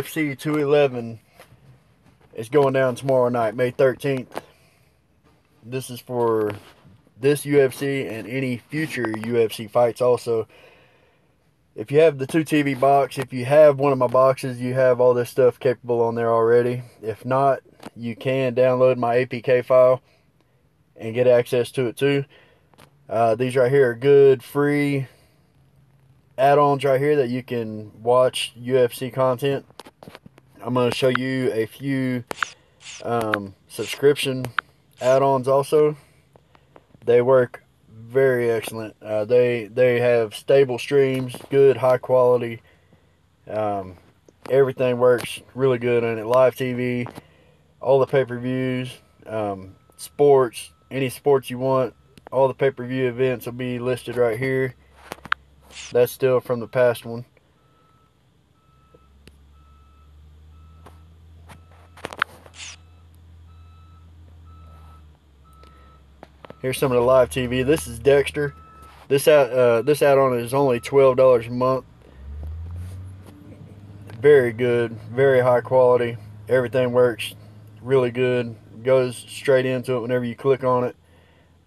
UFC 211 is going down tomorrow night, May 13th. This is for this UFC and any future UFC fights also. If you have the ToTVBox, if you have one of my boxes, you have all this stuff capable on there already. If not, you can download my APK file and get access to it too. Uh, these right here are good, free add-ons right here that you can watch UFC content. I'm going to show you a few um, subscription add-ons also. They work very excellent. Uh, they they have stable streams, good high quality. Um, everything works really good on it. Live TV, all the pay-per-views, um, sports, any sports you want, all the pay-per-view events will be listed right here. That's still from the past one. Here's some of the live TV. This is Dexter. This out uh, this add-on is only twelve dollars a month. Very good, very high quality. Everything works really good. Goes straight into it whenever you click on it.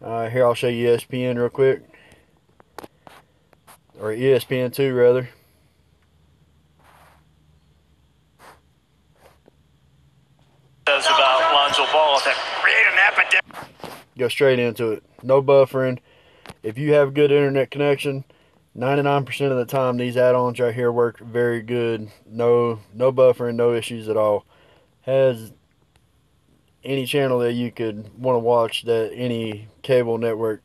Uh, here I'll show you ESPN real quick, or ESPN two rather. Says about Lonzo Ball that create an epidemic. go straight into it. No buffering. If you have a good internet connection, 99% of the time these add-ons right here work very good. No no buffering, no issues at all. Has any channel that you could want to watch that any cable network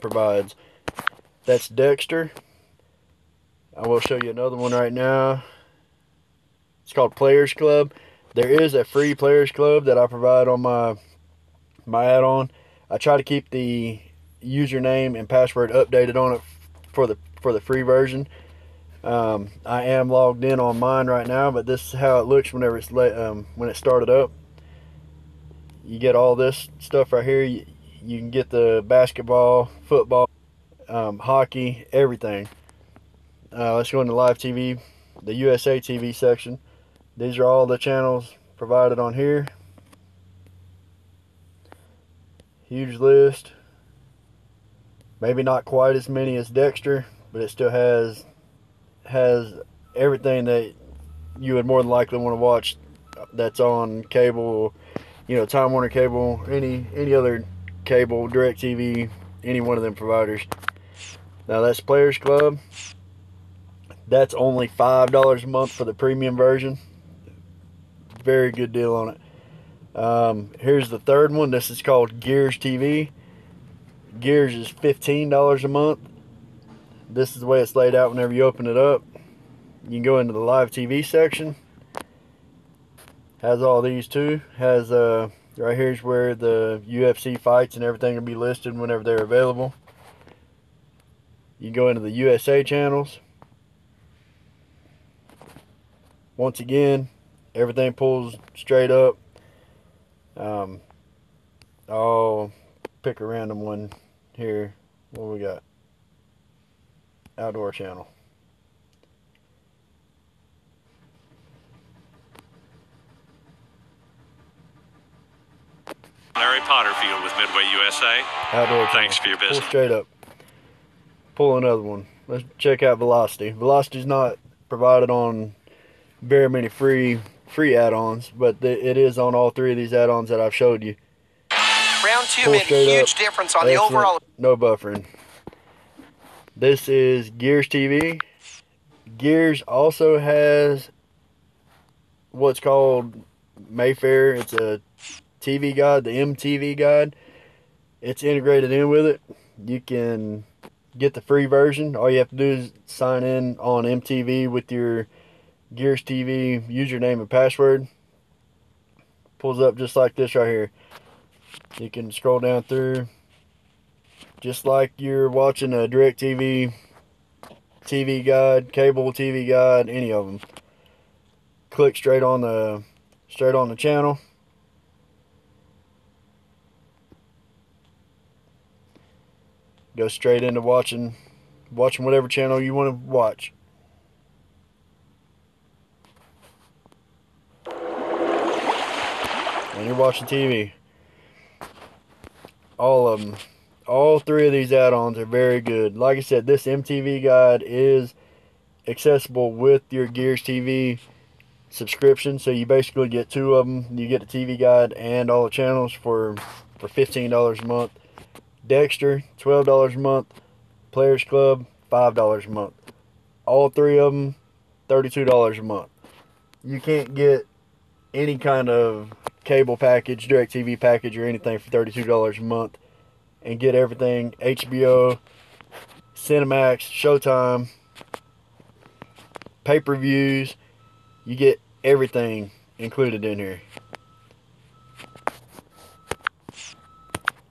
provides. That's Dexter. I will show you another one right now. It's called Players Klub. There is a free Players Klub that I provide on my my add-on. I try to keep the username and password updated on it for the for the free version. Um, I am logged in on mine right now, but this is how it looks whenever it's um, when it started up. You get all this stuff right here. You, you can get the basketball, football, um, hockey, everything. Uh, let's go into live TV, the USA TV section. These are all the channels provided on here. Huge list. Maybe not quite as many as Dexter, but it still has has everything that you would more than likely want to watch that's on cable, you know, Time Warner cable, any any other cable, DirecTV, any one of them providers. Now that's Players Klub. That's only five dollars a month for the premium version. Very good deal on it. Um, here's the third one. This is called Gears TV. Gears is $15 a month. This is the way it's laid out whenever you open it up. You can go into the live TV section. Has all these too. Has uh right here's where the UFC fights and everything will be listed whenever they're available. You can go into the USA channels. Once again, everything pulls straight up. Um, I'll pick a random one here. What we got? Outdoor channel. Larry Potterfield with Midway USA. Outdoor Thanks channel. for your business. Pull straight up. Pull another one. Let's check out Velocity. Velocity's not provided on very many free free add-ons, but th- it is on all three of these add-ons that I've showed you. Round two made a huge up. difference on the overall. No buffering. This is Gears TV. Gears also has what's called Mayfair. It's a TV guide, the MTV guide. It's integrated in with it. You can get the free version. All you have to do is sign in on MTV with your Gears TV username and password. Pulls up just like this right here. You can scroll down through just like you're watching a direct TV TV guide, cable TV guide, any of them. Click straight on the straight on the channel. Go straight into watching watching whatever channel you want to watch. when you're watching TV. All of them. All three of these add-ons are very good. Like I said, this MTV guide is accessible with your Gears TV subscription. So you basically get two of them. You get the TV guide and all the channels for for $15 a month. Dexter, $12 a month. Players Klub, $5 a month. All three of them, $32 a month. You can't get any kind of cable package, DirecTV package, or anything for $32 a month and get everything HBO, Cinemax, Showtime, pay per views. You get everything included in here.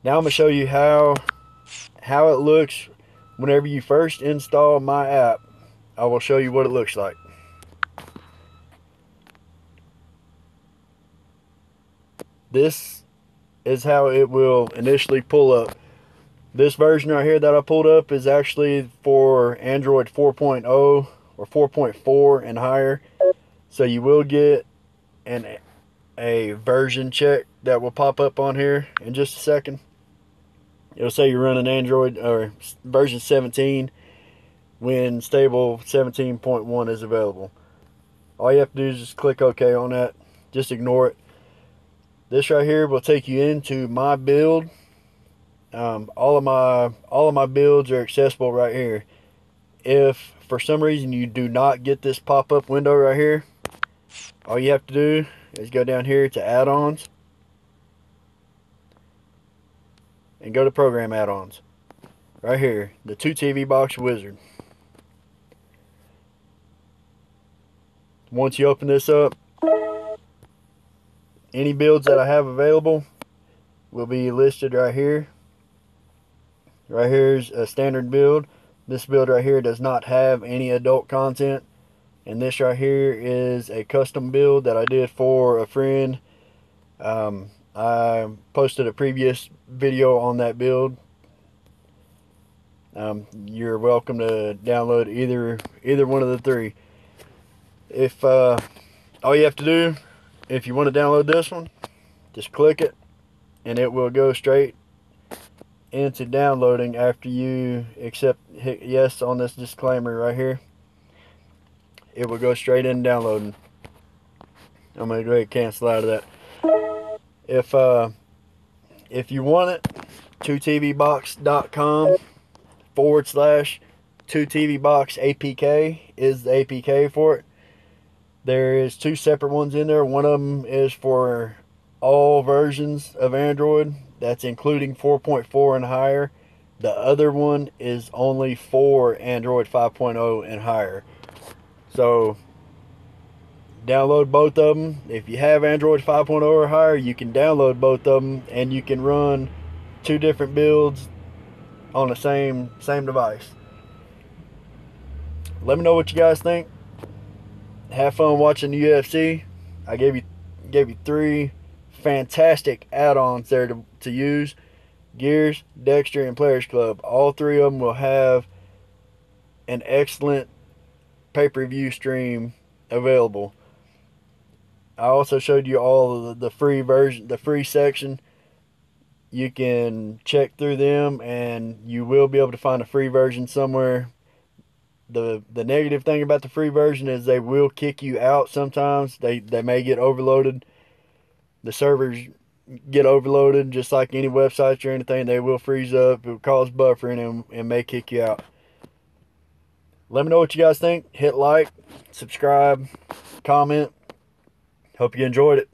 Now I'm going to show you how how it looks whenever you first install my app. I will show you what it looks like. This is how it will initially pull up. This version right here that I pulled up is actually for Android 4.0 or 4.4 and higher. So you will get an a version check that will pop up on here in just a second. It'll say you're running Android or version 17 when stable 17.1 is available. All you have to do is just click OK on that. Just ignore it. This right here will take you into my build. Um, all of my all of my builds are accessible right here. If for some reason you do not get this pop-up window right here, all you have to do is go down here to add-ons and go to program add-ons. Right here, the ToTVBox wizard. Once you open this up, any builds that I have available will be listed right here. Right here is a standard build. This build right here does not have any adult content. And this right here is a custom build that I did for a friend. Um, I posted a previous video on that build. Um, you're welcome to download either either one of the three. If uh, all you have to do if you want to download this one, just click it and it will go straight into downloading after you accept hit yes on this disclaimer right here. It will go straight in downloading. I'm gonna go ahead and cancel out of that. If uh, if you want it, totvbox.com forward slash totvbox APK is the APK for it. There is two separate ones in there. One of them is for all versions of Android. That's including 4.4 and higher. The other one is only for Android 5.0 and higher. So download both of them. If you have Android 5.0 or higher, you can download both of them and you can run two different builds on the same same device. Let me know what you guys think have fun watching the UFC. I gave you gave you three fantastic add-ons there to, to use. Gears, Dexter, and Players Klub. All three of them will have an excellent pay-per-view stream available. I also showed you all the free version, the free section. You can check through them and you will be able to find a free version somewhere the the negative thing about the free version is they will kick you out sometimes. They they may get overloaded. The servers get overloaded just like any websites or anything. They will freeze up. It will cause buffering and, and may kick you out. Let me know what you guys think. Hit like, subscribe, comment. Hope you enjoyed it.